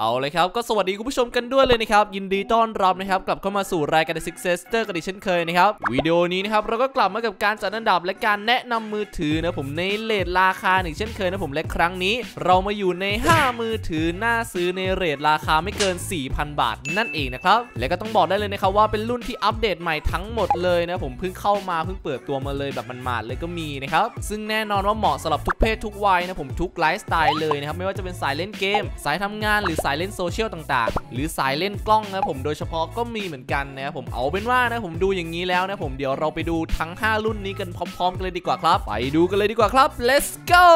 เอาเลยครับ ก็สวัสดีคุณผู้ชมกันด้วยเลยนะครับ ยินดีต้อนรับนะครับ กลับเข้ามาสู่รายการ The Six Sister กันอีกเช่นเคยนะครับ วิดีโอนี้นะครับ เราก็กลับมากับการจัดอันดับและการแนะนำมือถือนะผมในเรทราคาอีกเช่นเคยนะผมและครั้งนี้ เรามาอยู่ใน 5 มือถือน่าซื้อในเรทราคาไม่เกิน 4,000 บาท นั่นเองนะครับ และก็ต้องบอกได้เลยนะครับว่าเป็นรุ่นที่อัปเดตใหม่ทั้งหมดเลยนะผมเพิ่งเข้ามาเพิ่งเปิดตัวมาเลยแบบมันมาดๆเลยก็มีนะครับซึ่งแน่นอนว่าเหมาะสำหรับทุกเพศทุกวัยนะผมทุกไลฟ์สไตล์เลยนะครับไม่ว่าจะเป็นสายเล่นเกม สายทำงานหรือสายเล่นโซเชียลต่างๆ หรือสายเล่นกล้องนะผมโดยเฉพาะก็มีเหมือนกันนะครับผมเอาเป็นว่านะผมดูอย่างนี้แล้วนะผมเดี๋ยวเราไปดูทั้ง 5 รุ่นนี้กันพร้อม ๆ กันเลยดีกว่าครับ ไปดูกันเลยดีกว่าครับ let's go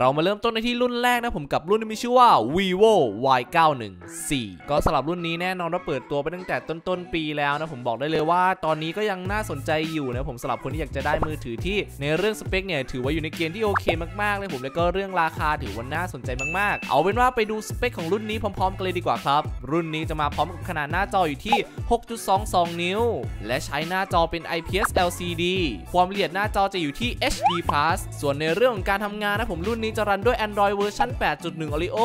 เรามาเริ่มต้นในที่รุ่นแรกนะผมกับรุ่นที่มีชื่อว่า vivo y914 ก็สำหรับรุ่นนี้แน่นอนว่าเปิดตัวไปตั้งแต่ต้นๆปีแล้วนะผมบอกได้เลยว่า ตอนนี้ก็ยังน่าสนใจอยู่นะผมสำหรับคนที่อยากจะได้มือถือที่ในเรื่องสเปคเนี่ยถือว่าอยู่ในเกณฑ์ที่โอเคมากๆเลยผมแล้วก็เรื่องราคาถือว่าน่าสนใจมากๆ เอาเป็นว่าไปดูสเปคของรุ่นนี้พร้อมๆกันเลยดีกว่าครับ รุ่นนี้จะมาพร้อมกับขนาดหน้าจออยู่ที่ 6.22 นิ้ว และใช้หน้าจอเป็น IPS LCD ความละเอียดหน้าจอจะอยู่ที่ HD+ ส่วนในเรื่องของการทำงานนะผมรุ่นนี้จะรันด้วย Android เวอร์ชัน8.1 Oreo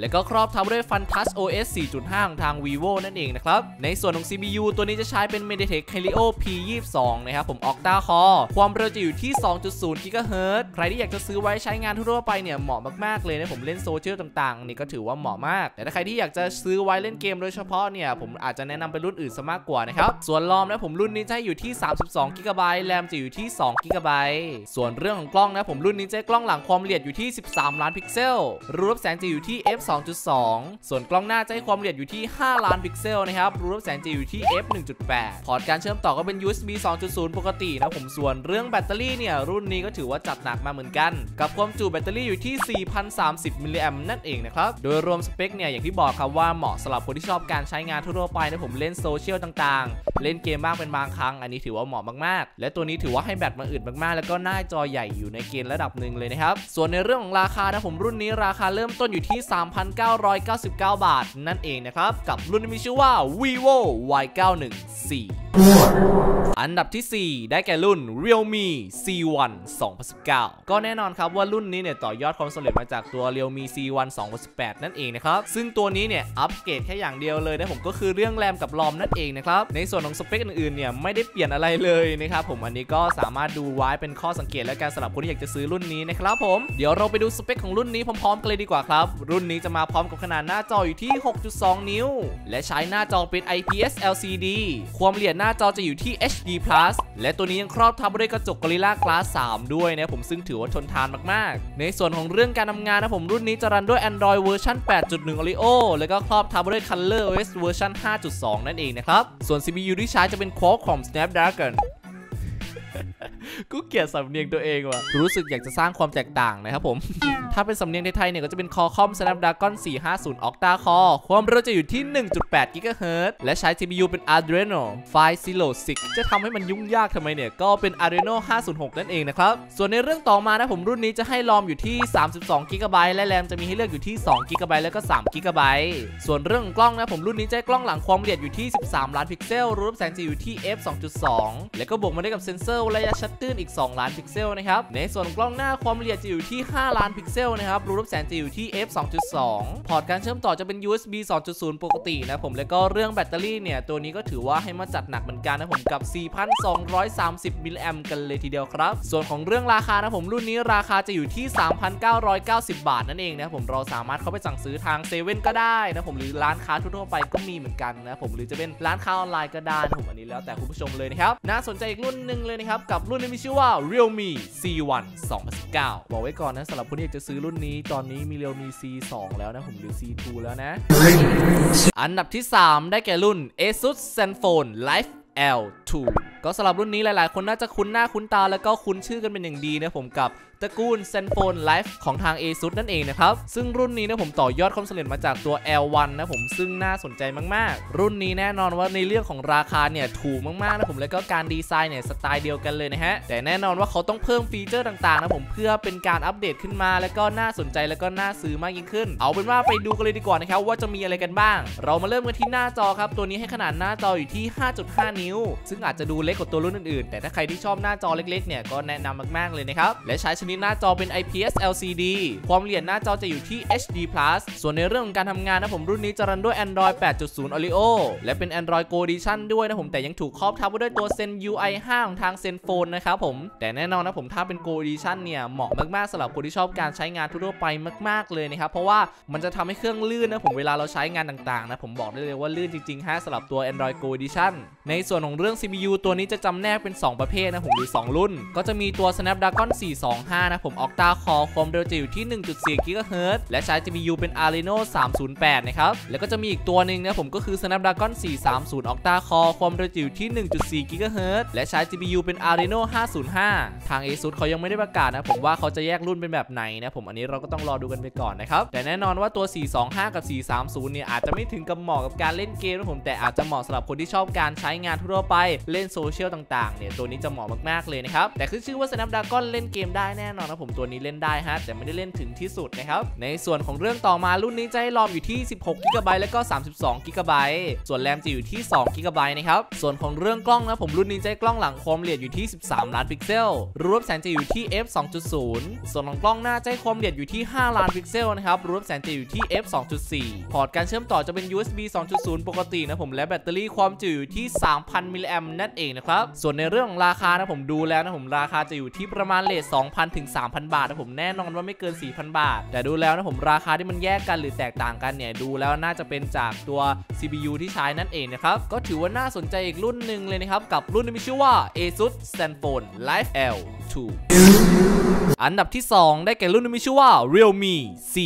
และก็ครอบทับด้วย Fantash OS 4.5 ของทาง vivo นั่นเองนะครับ ในส่วนของ CPU ตัวนี้จะใช้เป็น MediaTek Helio P22 นะครับผม Octa Core ความเร็วจะอยู่ที่ 2.0 GHz ใครที่อยากจะซื้อไว้ใช้งานทั่วไปเนี่ยเหมาะมากๆเลยนะผมเล่นโซเชียลต่างๆ นี่ก็ถือว่าเหมาะมาก แต่ถ้าใครที่อยากจะซื้อไว้เล่นเกมโดยเฉพาะเนี่ยผมอาจจะแนะนำเป็นรุ่นอื่นซะมากกว่านะครับ ส่วนรอมนะผมรุ่นนี้จะอยู่ที่ 32 GB แรมจะอยู่ที่ 2 GB ส่วนเรื่องของกล้องนะผมรุ่นนี้จะกล้องหลังความละเอียดอยู่ที่ที่ 13 ล้านพิกเซล รูรับแสงจะอยู่ที่ f 2.2 ส่วนกล้องหน้าจะให้ความละเอียดอยู่ที่ 5 ล้านพิกเซลนะครับ รูรับแสงจะอยู่ที่ f 1.8 พอร์ตการเชื่อมต่อก็เป็น USB 2.0 ปกตินะผม ส่วนเรื่องแบตเตอรี่เนี่ย รุ่นนี้ก็ถือว่าจัดหนักมาเหมือนกัน กับความจุแบตเตอรี่อยู่ที่ 4,030 มิลลิแอมป์นั่นเองนะครับ โดยรวมสเปคเนี่ยอย่างที่บอกครับว่าเหมาะสำหรับคนที่ชอบการใช้งานทั่วไปนะผมเล่นโซเชียลต่างๆ เล่นเกมบ้างเป็นบางครั้ง อันนี้ถือว่าเหมาะมากๆ และตัวนี้ถือว่าให้แบตมาอึดมากๆ แล้วก็หน้าจอใหญ่อยู่ในเกณฑ์ระดับหนึ่งเลยนะครับ ส่วนในเรื่องของราคานะผมรุ่นนี้ราคาเริ่มต้นอยู่ที่ 3,999 บาท นั่นเองนะครับ กับรุ่นที่มีชื่อว่า vivo y914 อันดับที่ 4 ได้แก่รุ่น Realme C1 2019 ก็แน่นอนครับว่ารุ่นนี้เนี่ยต่อยอดความสำเร็จมาจากตัว Realme C1 2018 นั่นเองนะครับ ซึ่งตัวนี้เนี่ยอัปเกรดแค่อย่างเดียวเลยนะผมก็คือเรื่องแรมกับรอมนั่นเองนะครับ ในส่วนของสเปคอื่นๆเนี่ยไม่ได้เปลี่ยนอะไรเลยนะครับผมอันนี้ก็สามารถดูไว้เป็นข้อสังเกตและการสำหรับคนที่อยากจะซื้อรุ่นนี้นะครับผมเดี๋ยวเราไปดูสเปคของรุ่นนี้พร้อมๆกันเลยดีกว่าครับ รุ่นนี้จะมาพร้อมกับขนาดหน้าจออยู่ที่ 6.2 นิ้ว และใช้หน้าจอเป็น IPS LCD ความละเอียดหน้าจอจะอยู่ที่ HD+ และตัวนี้ยังครอบทับด้วยกระจก Gorilla Glass 3 ด้วยนะผมซึ่งถือว่าทนทานมากๆ ในส่วนของเรื่องการทำงานนะผมรุ่นนี้จะรันด้วย Android เวอร์ชัน8.1 Oreo แล้วก็ครอบทับด้วย Color OS เวอร์ชัน5.2 นั่นเองนะครับ ส่วน CPU ที่ใช้จะเป็น Qualcomm Snapdragon กูเกลียดสำเนียงตัวเองว่ะ รู้สึกอยากจะสร้างความแตกต่างนะครับผม ถ้าเป็นสำเนียงไทยๆเนี่ยก็จะเป็น Qualcomm Snapdragon 450 Octa Core ความเร็วจะอยู่ที่ 1.8 GHz และใช้ CPU เป็น Adreno 506จะทำให้มันยุ่งยากทำไมเนี่ย ก็เป็น Adreno 506 นั่นเองนะครับ ส่วนในเรื่องต่อมานะผมรุ่นนี้จะให้รอมอยู่ที่ 32 GB และแรมจะมีให้เลือกอยู่ที่ 2 GB แล้วก็ 3 GB ส่วนเรื่องกล้องนะผมรุ่นนี้จะให้กล้องหลังความละเอียดอยู่ที่ 13 ล้านพิกเซลรูรับแสงจะอยู่ที่ f 2.2 แล้วก็บวกมาด้วยกับเซนเซอร์ระยะชัดตื้นอีก 2 ล้านพิกเซลนะครับ ในส่วนกล้องหน้าความละเอียดจะอยู่ที่ 5 ล้านพิกเซลนะครับ รูรับแสงจะอยู่ที่ f 2.2 พอร์ตการเชื่อมต่อจะเป็น USB 2.0 ปกตินะผมแล้วก็เรื่องแบตเตอรี่เนี่ย ตัวนี้ก็ถือว่าให้มาจัดหนักเหมือนกันนะผมกับ 4,230 มิลลิแอมป์กันเลยทีเดียวครับ ส่วนของเรื่องราคานะผมรุ่นนี้ราคาจะอยู่ที่ 3,990 บาทนั่นเองนะผมเราสามารถเข้าไปสั่งซื้อทางเซเว่นก็ได้นะผมหรือร้านค้าทั่วไปก็มีเหมือนกันนะผมหรือจะเป็นร้านค้าออนไลน์ก็ได้นะผมอันนี้แล้วแต่คุณผู้ชมเลยนะครับน่าสนใจอีกรุ่นหนึ่งเลยนะครับกับรุ่นที่มีชื่อว่า Realme C1 2019 บอกไว้ก่อนนะสำหรับคนที่อยากจะซื้อรุ่นนี้ ตอนนี้มี Realme C2 แล้วนะ ผมหรือ C2 แล้วนะ อันดับที่ 3 ได้แก่รุ่น ASUS ZenFone Live L2 ก็สำหรับรุ่นนี้หลาย ๆ คนน่าจะคุ้นหน้าคุ้นตาแล้วก็คุ้นชื่อกันเป็นอย่างดีนะผมกับ ตระกูล Zenfone Life ของทาง ASUS นั่นเองนะครับ ซึ่งรุ่นนี้นะผมต่อยอดความสำเร็จมาจากตัว L1 นะผมซึ่งน่าสนใจมากๆ รุ่นนี้แน่นอนว่าในเรื่องของราคาเนี่ยถูกมากๆนะผมแล้วก็การดีไซน์เนี่ยสไตล์เดียวกันเลยนะฮะ แต่แน่นอนว่าเขาต้องเพิ่มฟีเจอร์ต่างๆนะผมเพื่อเป็นการอัปเดตขึ้นมา แล้วก็น่าสนใจแล้วก็น่าซื้อมากยิ่งขึ้น เอาเป็นว่าไปดูกันเลยดีกว่านะครับว่าจะมีอะไรกันบ้าง เรามาเริ่มกันที่หน้าจอครับตัวนี้ให้ขนาดหน้าจออยู่ที่ 5.5 นิ้ว ซึ่งอาจจะดูเล็กกว่าตัวรุ่นอื่นๆ แต่ถ้าใครที่ชอบหน้าจอเล็กๆเนี่ยก็แนะนำมากๆเลยนะครับและใช้ชนิดหน้าจอเป็น IPS LCD ความละเอียดหน้าจอจะอยู่ที่ HD+ ส่วนในเรื่องของการทำงานนะผมรุ่นนี้จะรันด้วย Android 8.0 Oreo และเป็น Android Go Edition ด้วยนะผมแต่ยังถูกครอบทับไว้ด้วยตัว Zen UI 5 ของทาง Zenfone นะครับผม แต่แน่นอนนะผมถ้าเป็น Go Edition เนี่ยเหมาะมากๆสำหรับคนที่ชอบการใช้งานทั่วไปมาก ๆเลยนะครับเพราะว่ามันจะทำให้เครื่องลื่นนะผมเวลาเราใช้งานต่างๆนะผมบอกได้เลยว่าลื่นจริงๆฮะสำหรับตัว Android Go Edition ในส่วนของเรื่อง CPU ตัวนี้จะจำแนกเป็น 2 ประเภทนะผมหรือ 2 รุ่น ก็จะมีตัว Snapdragon 425นะผม Octa Core ความเร็วจะอยู่ที่ 1.4 GHz และใช้ GPU เป็น Adreno 308 นะครับ แล้วก็จะมีอีกตัวหนึ่งนะผมก็คือ Snapdragon 430 Octa Core ความเร็วจะอยู่ที่ 1.4 GHz และใช้ GPU เป็น Adreno 505 ทาง ASUS เขายังไม่ได้ประกาศนะ ผมว่าเขาจะแยกรุ่นเป็นแบบไหนนะผมอันนี้เราก็ต้องรอดูกันไปก่อนนะครับ แต่แน่นอนว่าตัว 425 กับ 430 เนี่ยอาจจะไม่ถึงกับเหมาะกับการเล่นเกมนะผมแต่อาจจะเหมาะสำหรับคนที่ชอบการใช้งานทั่วไปเล่นโซเชียลต่างๆเนี่ยตัวนี้จะเหมาะมากๆเลยนะครับแต่ขึ้นชื่อว่า Snapdragon เล่นเกมได้แน่นอนนะผมตัวนี้เล่นได้ฮะแต่ไม่ได้เล่นถึงที่สุดนะครับในส่วนของเรื่องต่อมารุ่นนี้จะให้รอมอยู่ที่ 16 g b แล้วก็ 32 g b ส่วนแรมจะอยู่ที่ 2 g b นะครับส่วนของเรื่องกล้องนะผมรุ่นนี้จะให้กล้องหลังความละเอียดอยู่ที่ 13 ล้านพิกเซลรูรับแสงจะอยู่ที่ f 2.0 ส่วนของกล้องหน้าจะให้ความละเอียดอยู่ที่ 5 ล้านพิกเซลนะครับรูปแสงจะอยู่ที่ f 2.4 พอร์ตการเชื่อมต่อจะเป็น USB 2.0 ปกตินะผมและแบตเตอรี่ความจุอยู่ที่ 3,000 มิลลิแอมป์นั่นเองนะครับส่วนในเรื่องของราคานะผมดูแล้วนะผมราคาจะอยู่ที่ประมาณเรท2,000ถึง 3,000 บาทนะผมแน่นอนว่าไม่เกิน 4,000 บาท แต่ดูแล้วนะผมราคาที่มันแยกกันหรือแตกต่างกันเนี่ยดูแล้วน่าจะเป็นจากตัว CPU ที่ใช้นั่นเองนะครับก็ถือว่าน่าสนใจอีกรุ่นหนึ่งเลยนะครับกับรุ่นที่มีชื่อว่า ASUS Zenfone Live L2 อันดับที่ 2 ได้แก่รุ่นที่มีชื่อว่า Realme C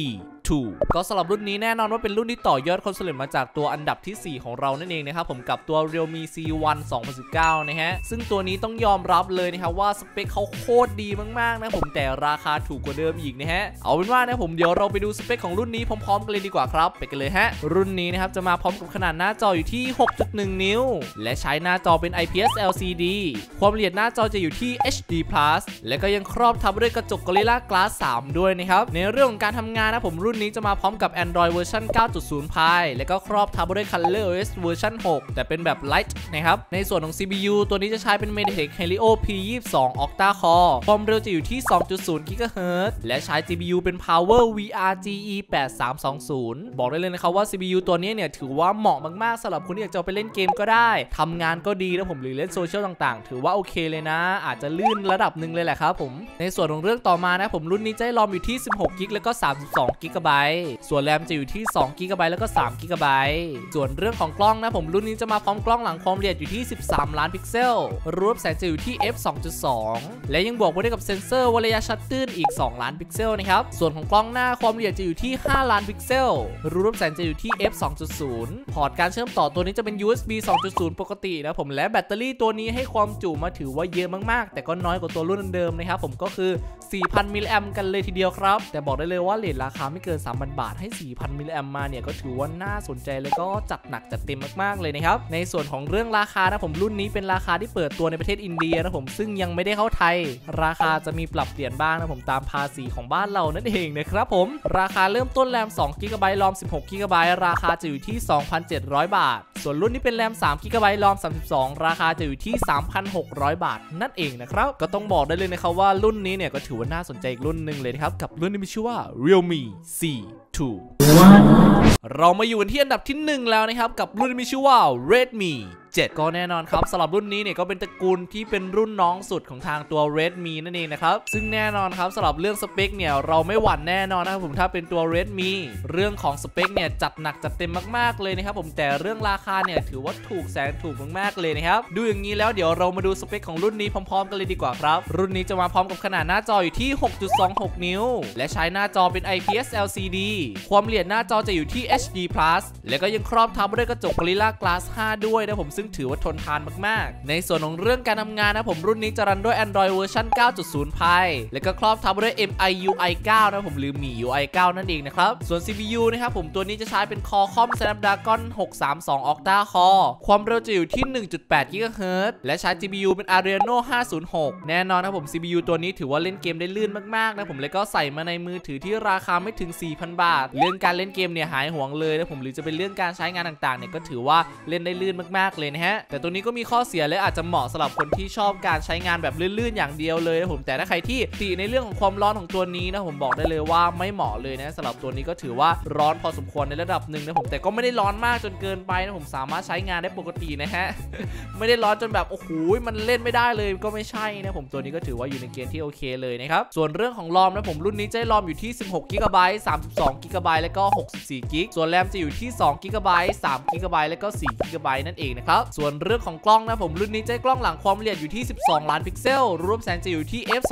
2 ก็สำหรับรุ่นนี้แน่นอนว่าเป็นรุ่นที่ต่อยอดความสำเร็จมาจากตัวอันดับที่ 4 ของเรานั่นเองนะครับผมกับตัว Realme C1 2019 นะฮะ ซึ่งตัวนี้ต้องยอมรับเลยนะครับว่าสเปคเขาโคตรดีมาก ๆ นะผมแต่ราคาถูกกว่าเดิมอีกนะฮะ เอาเป็นว่านะผมเดี๋ยวเราไปดูสเปคของรุ่นนี้พร้อม ๆ กันเลยดีกว่าครับ ไปกันเลยฮะ รุ่นนี้นะครับจะมาพร้อมกับขนาดหน้าจออยู่ที่ 6.1 นิ้ว และใช้หน้าจอเป็น IPS LCD ความละเอียดหน้าจอจะอยู่ที่ HD+ และก็ยังครอบทับด้วยกระจก Gorilla Glass 3 ด้วยนะครับในเรื่องของการทำงานนะผมรุ่นนี้จะมาพร้อมกับ Android เวอร์ชัน9.0 Pie และก็ครอบทับด้วย ColorOS เวอร์ชัน6 แต่เป็นแบบ Light นะครับ ในส่วนของ CPU ตัวนี้จะใช้เป็น MediaTek Helio P22 Octa Core ความเร็วจะอยู่ที่ 2.0 GHz และใช้ GPU เป็น PowerVR GE 8320 บอกได้เลยนะครับว่า CPU ตัวนี้เนี่ยถือว่าเหมาะมากๆสำหรับคนที่อยากจะไปเล่นเกมก็ได้ ทำงานก็ดีนะผมหรือเล่นโซเชียลต่างๆ ถือว่าโอเคเลยนะ อาจจะลื่นระดับหนึ่งเลยแหละครับผม ในส่วนของเรื่องต่อมานะผมรุ่นนี้จะให้รอมอยู่ที่ 16 g แล้วก็ 32 GB ส่วนแรมจะอยู่ที่2 GB แล้วก็3 GB ส่วนเรื่องของกล้องนะผมรุ่นนี้จะมาพร้อมกล้องหลังความละเอียดอยู่ที่ 13 ล้านพิกเซล รูรับแสงจะอยู่ที่ f 2.2 และยังบวกไว้ด้วยกับเซ็นเซอร์วัดระยะชัดตื้นอีก 2 ล้านพิกเซลนะครับ ส่วนของกล้องหน้าความละเอียดจะอยู่ที่ 5 ล้านพิกเซล รูรับแสงจะอยู่ที่ f 2.0 พอร์ตการเชื่อมต่อตัวนี้จะเป็น USB 2.0 ปกตินะผมและแบตเตอรี่ตัวนี้ให้ความจุมาถือว่าเยอะมากๆ แต่ก็น้อยกว่าตัวรุ่นเดิมนะครับผมก็คือ 4,000 มิลลิแอมป์กันเลยทีเดียวครับ แต่บอกได้เลยว่าเรทราคาไม่เกิน3,000 บาทให้ 4,000 มิลลิแอมป์มาเนี่ยก็ถือว่าน่าสนใจแล้วก็จัดหนักจัดเต็มมากๆเลยนะครับ ในส่วนของเรื่องราคานะผมรุ่นนี้เป็นราคาที่เปิดตัวในประเทศอินเดียนะผมซึ่งยังไม่ได้เข้าไทย ราคาจะมีปรับเปลี่ยนบ้างนะผมตามภาษีของบ้านเรานั่นเองนะครับผมราคาเริ่มต้นแรม2 g b รอม 16 g b ราคาจะอยู่ที่ 2,700 บาท ส่วนรุ่นนี้เป็นแรม3 g b รอม 32 ราคาจะอยู่ที่ 3,600 บาท นั่นเองนะครับ ก็ต้องบอกได้เลยนะครับว่ารุ่นนี้เนี่ยก็ถือว่าน่าสนใจอีกรุ่นหนึ่งเลยนะครับ กับรุ่นที่มีชื่อว่า Realme C2 เรามาอยู่กันที่อันดับที่ 1 แล้วนะครับ กับรุ่นที่มีชื่อว่า Redmi 7 ก็แน่นอนครับสำหรับรุ่นนี้เนี่ยก็เป็นตระกูลที่เป็นรุ่นน้องสุดของทางตัว Redmi นั่นเองนะครับ ซึ่งแน่นอนครับสำหรับเรื่องสเปคเนี่ยเราไม่หวั่นแน่นอนนะครับผมถ้าเป็นตัว Redmi เรื่องของสเปคเนี่ยจัดหนักจัดเต็มมากๆเลยนะครับผมแต่เรื่องราคาเนี่ยถือว่าถูกแสนถูกมากๆเลยนะครับดูอย่างนี้แล้วเดี๋ยวเรามาดูสเปคของรุ่นนี้พร้อมๆ กันเลยดีกว่าครับ รุ่นนี้จะมาพร้อมกับขนาดหน้าจออยู่ที่ 6.26 นิ้ว และใช้หน้าจอเป็น IPS LCD ความละเอียดหน้าจอจะอยู่ที่ HD+ และก็ยังครอบทับด้วยกระจก Gorilla Glass 5 ด้วยนะผมซึ่งซึ่งถือว่าทนทานมากๆ ในส่วนของเรื่องการทำงานนะผมรุ่นนี้จะรันด้วย Android เวอร์ชัน9.0 Pi แล้วก็ครอบทับด้วย MIUI 9นะผมหรือมี UI 9 นั่นเองนะครับ ส่วน CPU นะครับผมตัวนี้จะใช้เป็น Qualcomm Snapdragon 632 Octa Core ความเร็วจะอยู่ที่ 1.8 GHz และใช้ GPU เป็น Adreno 506 แน่นอนนะผม CPU ตัวนี้ถือว่าเล่นเกมได้ลื่นมากๆนะผมเลยก็ใส่มาในมือถือที่ราคาไม่ถึง 4,000 บาท เรื่องการเล่นเกมเนี่ยหายห่วงเลยนะผมหรือจะเป็นเรื่องการใช้งานต่างๆเนี่ยก็ถือว่าเล่นได้ลื่นมากๆเลยนะฮะ แต่ตัวนี้ก็มีข้อเสียและอาจจะเหมาะสำหรับคนที่ชอบการใช้งานแบบลื่นๆ อย่างเดียวเลยนะผม แต่ถ้าใครที่ติในเรื่องของความร้อนของตัวนี้นะผมบอกได้เลยว่าไม่เหมาะเลยนะสำหรับตัวนี้ก็ถือว่าร้อนพอสมควรในระดับหนึ่งนะผม แต่ก็ไม่ได้ร้อนมากจนเกินไปนะผมสามารถใช้งานได้ปกตินะฮะ ไม่ได้ร้อนจนแบบโอ้โหมันเล่นไม่ได้เลยก็ไม่ใช่นะผมตัวนี้ก็ถือว่าอยู่ในเกณฑ์ที่โอเคเลยนะครับส่วนเรื่องของรอมนะผมรุ่นนี้จะรอมอยู่ที่ 16 g b 32 g b แล้วก็ 64 g ส่วนแรมจะอยู่ที่ 2 g b 3 g b แล้วก็4 g b นั่นเองนะครับส่วนเรื่องของกล้องนะผมรุ่นนี้จะกล้องหลังความละเอียดอยู่ที่ 12 ล้านพิกเซลรูปแสงจะอยู่ที่ f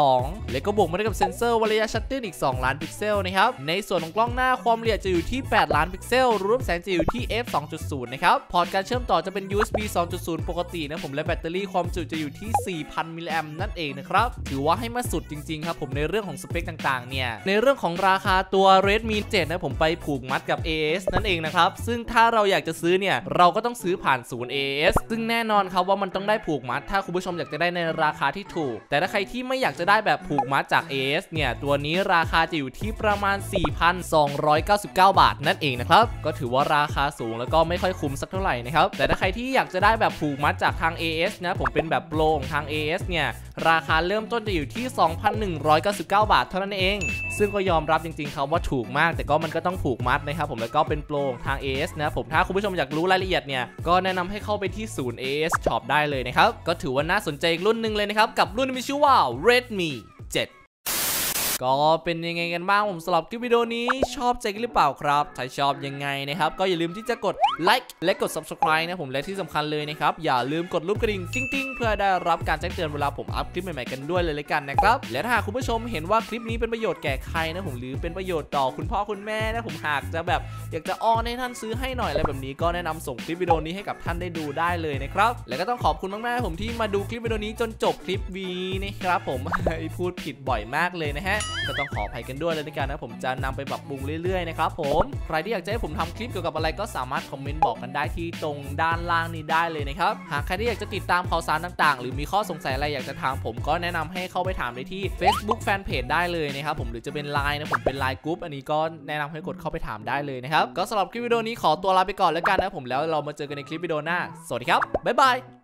2.2 แล้วก็บวกมาด้วยกับเซนเซอร์วัดระยะชัดตื้นอีก 2 ล้านพิกเซลนะครับ ในส่วนของกล้องหน้าความละเอียดจะอยู่ที่ 8 ล้านพิกเซลรูรับแสงจะอยู่ที่ f 2.0 นะครับ พอร์ตการเชื่อมต่อจะเป็น USB 2.0 ปกตินะผม และแบตเตอรี่ความจุจะอยู่ที่ 4,000 มิลลิแอมป์นั่นเองนะครับ ถือว่าให้มาสุดจริงๆครับผมในเรื่องของสเปคต่างๆ เนี่ย ในเรื่องของราคาตัว Redmi 7 นะผมไปผูกมัดกับ AS นั่นเองนะครับ ซึ่งถ้าเราอยากจะซื้อเนี่ย เราก็ต้องซื้อผ่านศูนย์ AS ซึ่งแน่นอนครับว่ามันต้องได้ผูกมัด ถ้าคุณผู้ชมอยากจะได้ในราคาที่ถูก แต่ถ้าใครที่ไม่อยากจะได้แบบผูกมัดจาก AS เนี่ย ตัวนี้ราคาจะอยู่ที่ประมาณ 4,299 บาท นั่นเองนะครับ ก็ถือว่าราคาสูงแล้วก็ไม่ค่อยคุ้มสักเท่าไหร่นะครับ แต่ถ้าใครที่อยากจะได้แบบผูกมัดจากทาง AS นะ ผมเป็นแบบโปรของทาง AS เนี่ย ราคาเริ่มต้นจะอยู่ที่ 2,199 บาท เท่านั้นเอง ซึ่งก็ยอมรับจริงๆครับว่าถูกมาก แต่ก็มันก็ต้องผูกมัดนะครับผมแล้วก็เป็นโปรงทาง AS นะผมถ้าคุณผู้ชมอยากรู้รายละเอียดเนี่ยก็แนะนำให้เข้าไปที่ศูนย์ AS Shop ได้เลยนะครับก็ถือว่าน่าสนใจอีกรุ่นหนึ่งเลยนะครับกับรุ่นที่มีชื่อว่า Redmi 7 ก็เป็นยังไงกันบ้างผมสำหรับคลิปวิดีโอนี้ชอบใจกันหรือเปล่าครับ ถ้าชอบยังไงนะครับ ก็อย่าลืมที่จะกดไลค์และกด subscribe นะผมและที่สำคัญเลยนะครับ อย่าลืมกดรูปกระดิ่งติ้งๆ เพื่อได้รับการแจ้งเตือนเวลาผมอัพคลิปใหม่ๆกันด้วยเลยเลยกันนะครับและถ้าคุณผู้ชมเห็นว่าคลิปนี้เป็นประโยชน์แก่ใครนะผมหรือเป็นประโยชน์ต่อคุณพ่อคุณแม่นะผมหากจะแบบอยากจะอ้อนให้ท่านซื้อให้หน่อยอะไรแบบนี้ก็แนะนำส่งคลิปวิดีโอนี้ให้กับท่านได้ดูได้เลยนะครับและก็ต้องขอบคุณมากๆผมที่มาดูคลิปวิดีโอนี้จนจบคลิปวีนะครับผมพูดผิดบ่อยมากเลยนะฮะก็ต้องขออภัยกันด้วยเลยในการนะผมจะนำไปปรับปรุงเรื่อยๆนะครับผมใครที่อยากจะให้ผมทำคลิปเกี่ยวกับอะไรก็สามารถคอมเมนต์บอกกันได้ที่ตรงด้านล่างนี้ได้เลยนะครับหากใครที่อยากจะติดตามข่าวสารต่างๆ หรือมีข้อสงสัยอะไรอยากจะถามผมก็แนะนำให้เข้าไปถามได้ที่ Facebook Fanpage ได้เลยนะครับผมหรือจะเป็น Line นะผมเป็น Line Group อันนี้ก็แนะนำให้กดเข้าไปถามได้เลยนะครับก็สำหรับคลิปวิดีโอนี้ขอตัวลาไปก่อนแล้วกันนะผมแล้วเรามาเจอกันในคลิปวิดีโอหน้าสวัสดีครับบ๊ายบาย